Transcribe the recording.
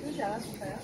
그러지 않았을까요?